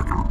Beckham.